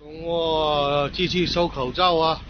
等我继续收口罩啊。